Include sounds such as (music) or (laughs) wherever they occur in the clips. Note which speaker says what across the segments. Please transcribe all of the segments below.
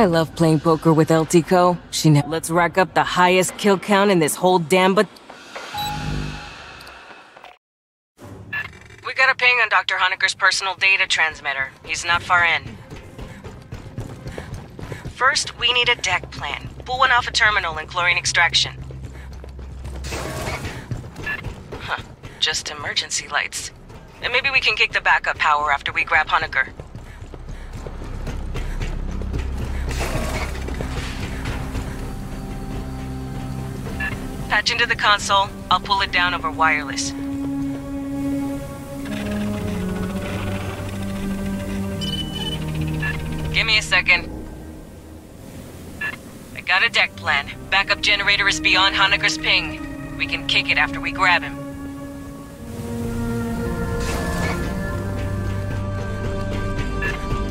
Speaker 1: I love playing poker with El Tico. She ne- Let's rack up the highest kill count in this whole damn but We got a ping on Dr. Honecker's personal data transmitter. He's not far in. First, we need a deck plan. Pull one off a terminal and chlorine extraction. Huh. Just emergency lights. And maybe we can kick the backup power after we grab Honecker. Patch into the console. I'll pull it down over wireless. Give me a second. I got a deck plan. Backup generator is beyond Honecker's ping. We can kick it after we grab him.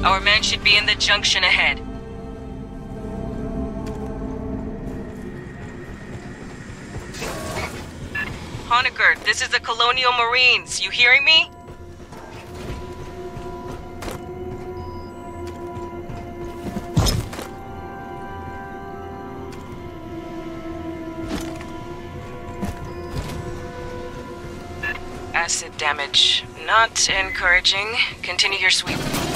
Speaker 1: Our men should be in the junction ahead. Honecker, this is the Colonial Marines. You hearing me? Acid damage. Not encouraging. Continue your sweep.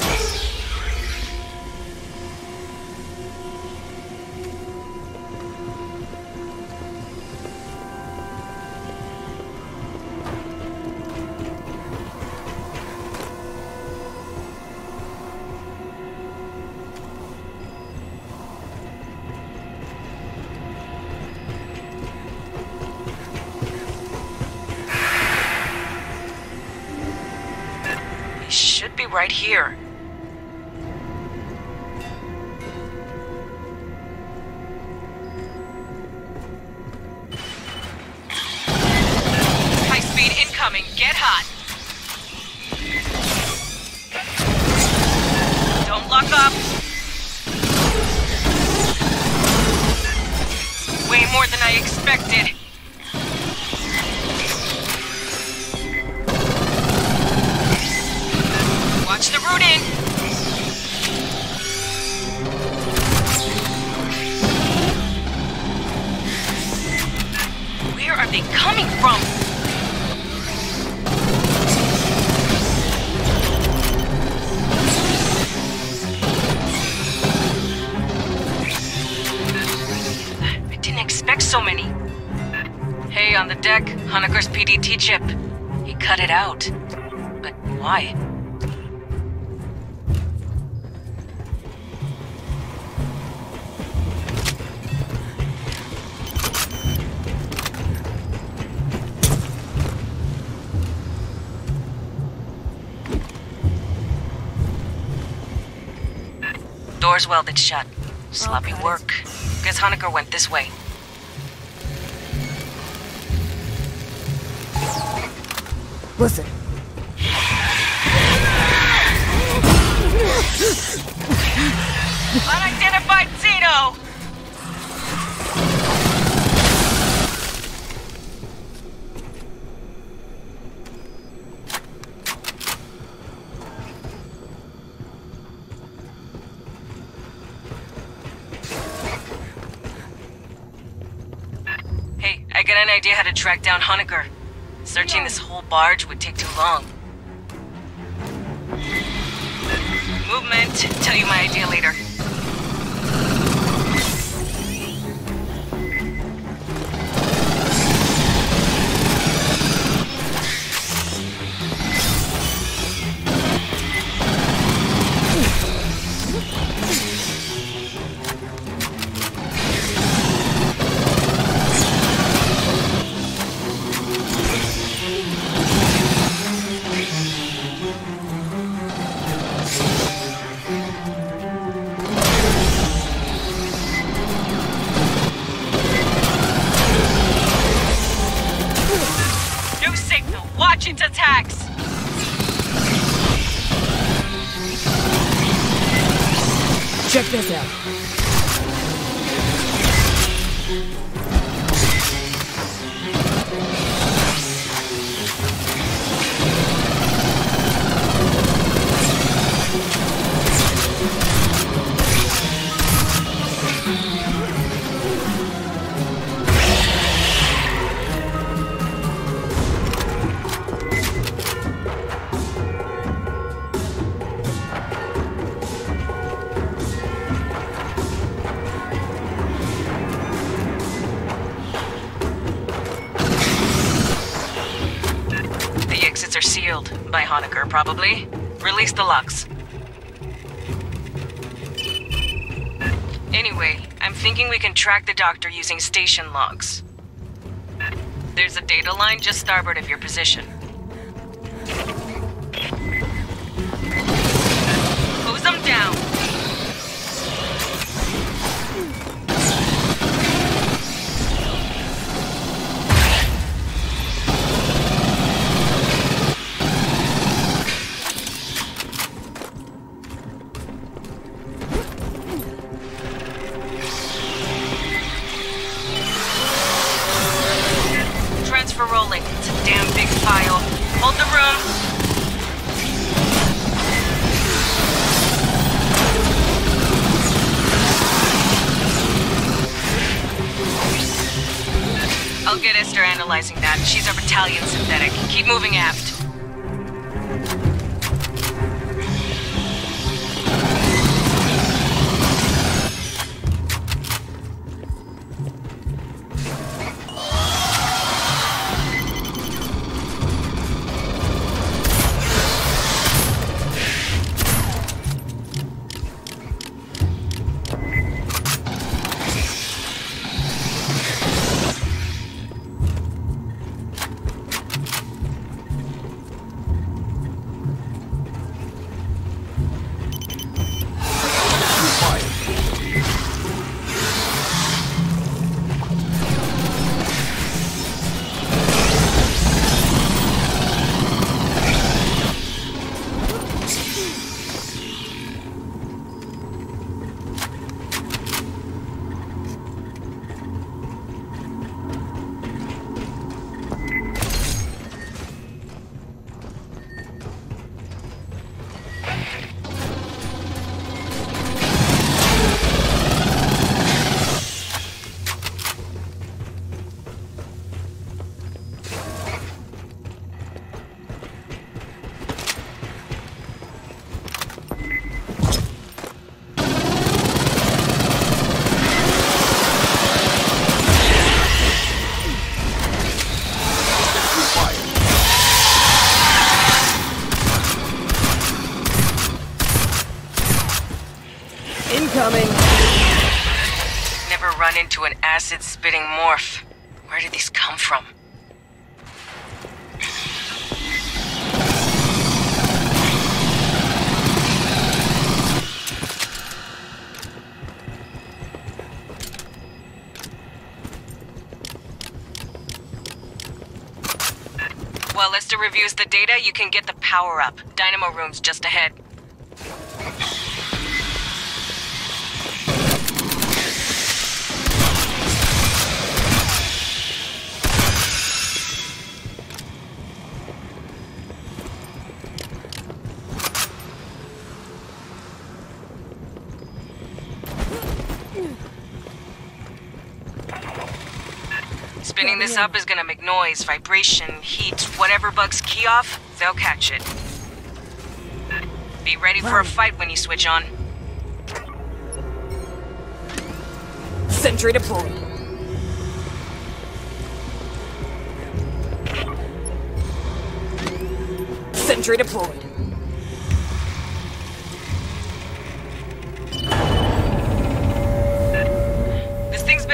Speaker 1: Right here. They coming from? I didn't expect so many. Hey, on the deck, Honecker's PDT chip. He cut it out. But why? Doors welded shut. Sloppy work. Guess Honecker went this way.
Speaker 2: Listen,
Speaker 1: Unidentified Xeno! An idea how to track down Honecker. Searching this whole barge would take too long. Movement. Tell you my idea later. Attacks!
Speaker 2: Check this out.
Speaker 1: Sealed. By Honecker, probably. Release the locks. Anyway, I'm thinking we can track the doctor using station logs. There's a data line just starboard of your position. Battalion synthetic. Keep moving aft. Acid-spitting morph. Where did these come from? While Lester reviews the data, you can get the power up. Dynamo room's just ahead. Spinning this up is gonna make noise, vibration, heat, whatever bugs key off, they'll catch it. Be ready for a fight when you switch on.
Speaker 2: Sentry deployed. Sentry deployed.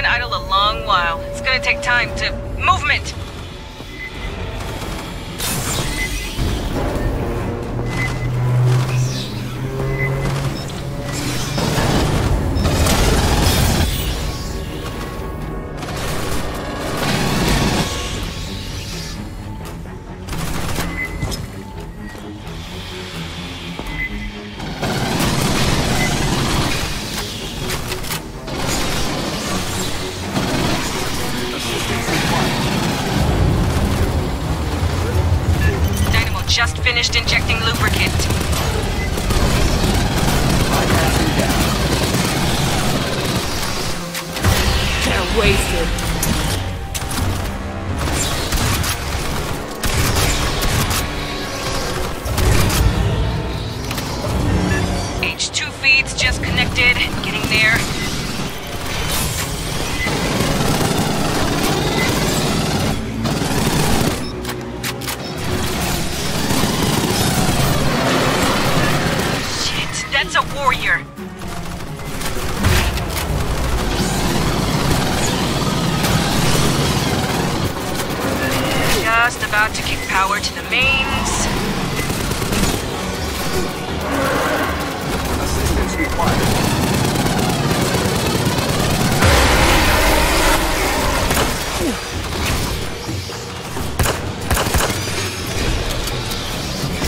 Speaker 1: Idle a long while. It's gonna take time to. Movement!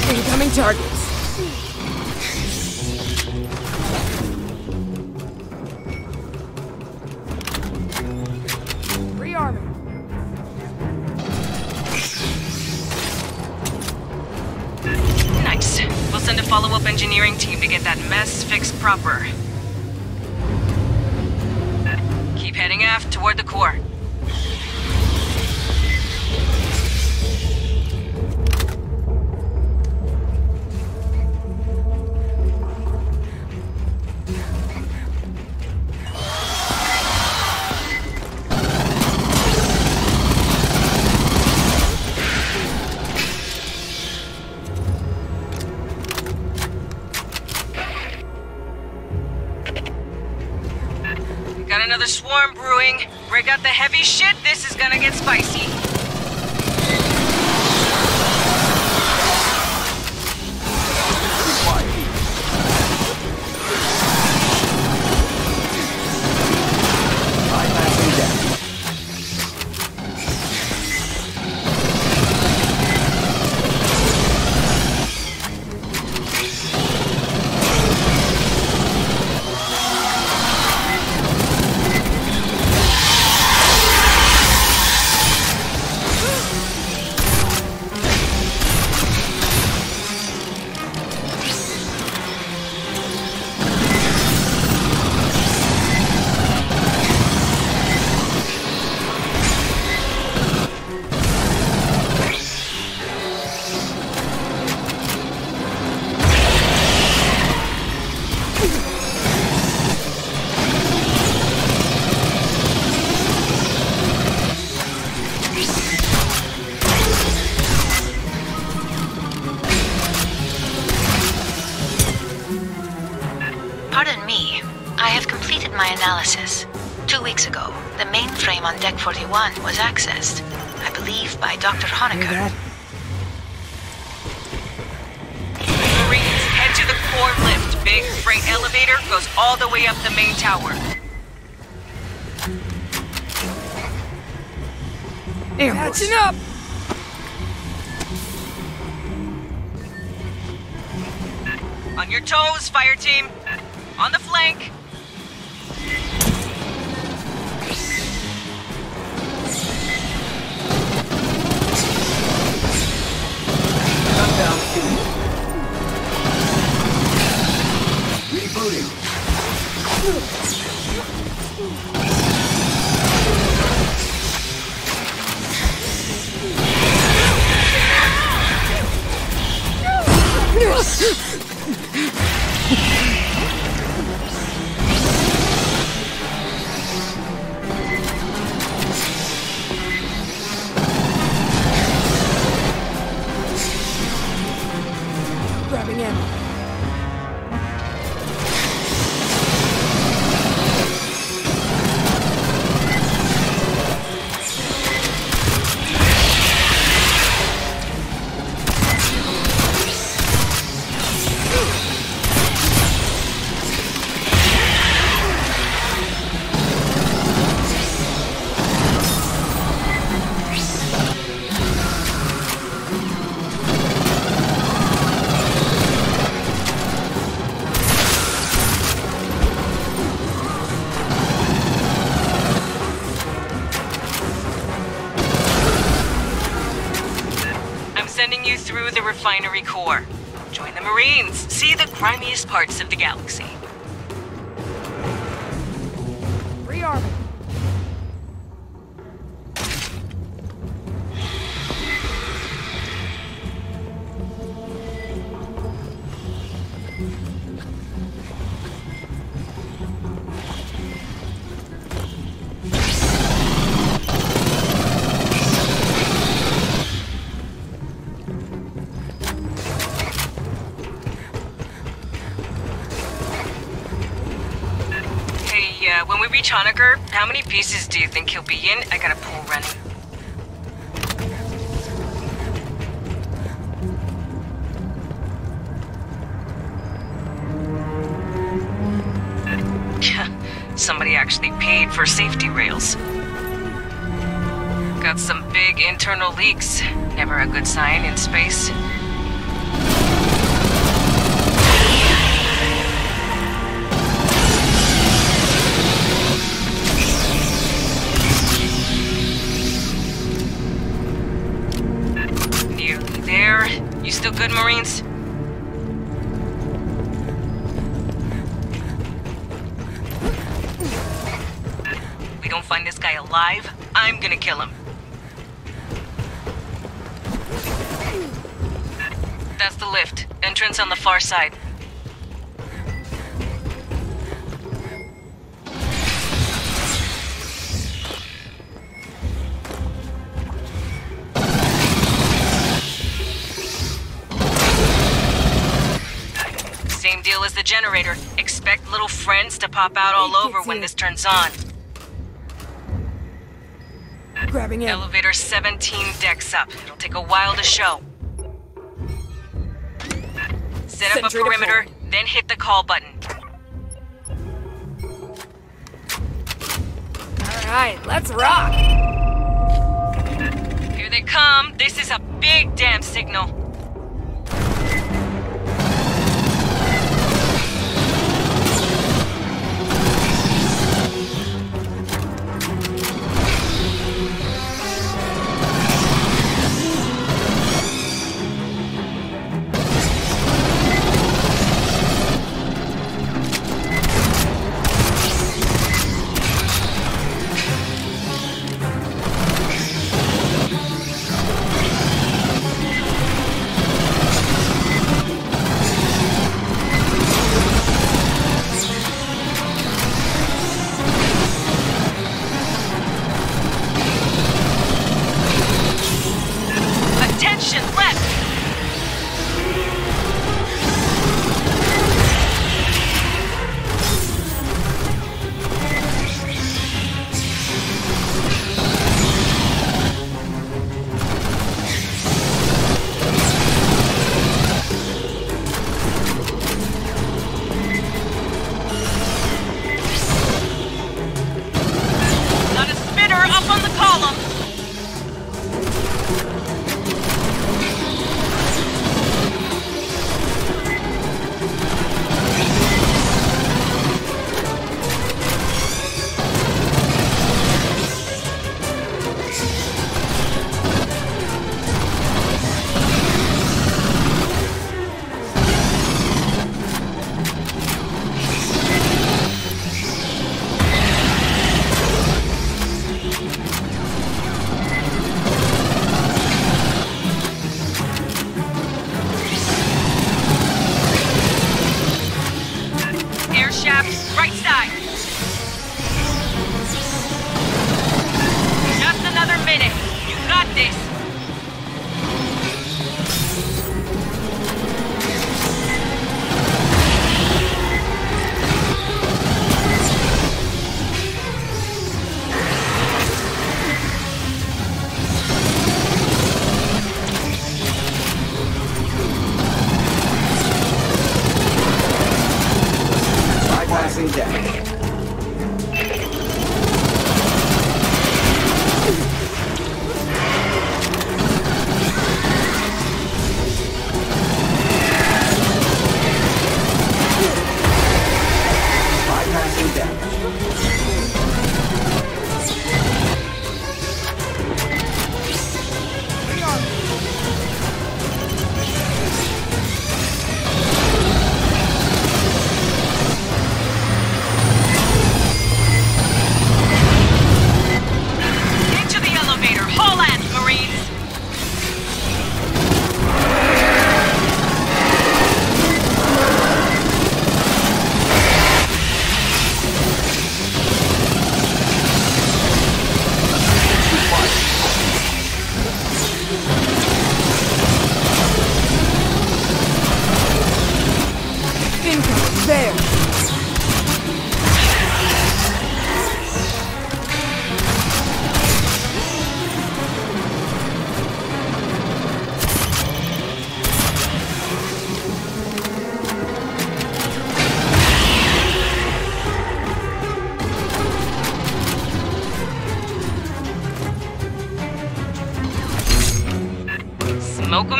Speaker 2: Incoming targets. Rearming.
Speaker 1: Nice. We'll send a follow-up engineering team to get that mess fixed proper. Keep heading aft toward the core. Brewing. got the heavy shit, this is gonna get spicy.
Speaker 3: My analysis. Two weeks ago, the mainframe on Deck 41 was accessed. I believe by Dr. Honecker.
Speaker 1: Marines, head to the core lift. Big freight elevator goes all the way up the main tower.
Speaker 2: Catching up.
Speaker 1: On your toes, fire team. On the flank. Grimiest parts of the galaxy. Reach how many pieces do you think he'll be in? I got a pool running. (laughs) Somebody actually paid for safety rails. Got some big internal leaks. Never a good sign in space. Good, Marines? We don't find this guy alive, I'm gonna kill him. That's the lift. Entrance on the far side. The generator. Expect little friends to pop out all over when this turns on.
Speaker 2: Grabbing in.
Speaker 1: Elevator 17 decks up. It'll take a while to show. Set up a perimeter, then hit the call button.
Speaker 2: Alright, let's rock.
Speaker 1: Here they come. This is a big damn signal.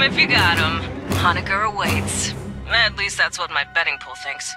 Speaker 1: 'Em if you got 'em. Honecker awaits. At least that's what my betting pool thinks.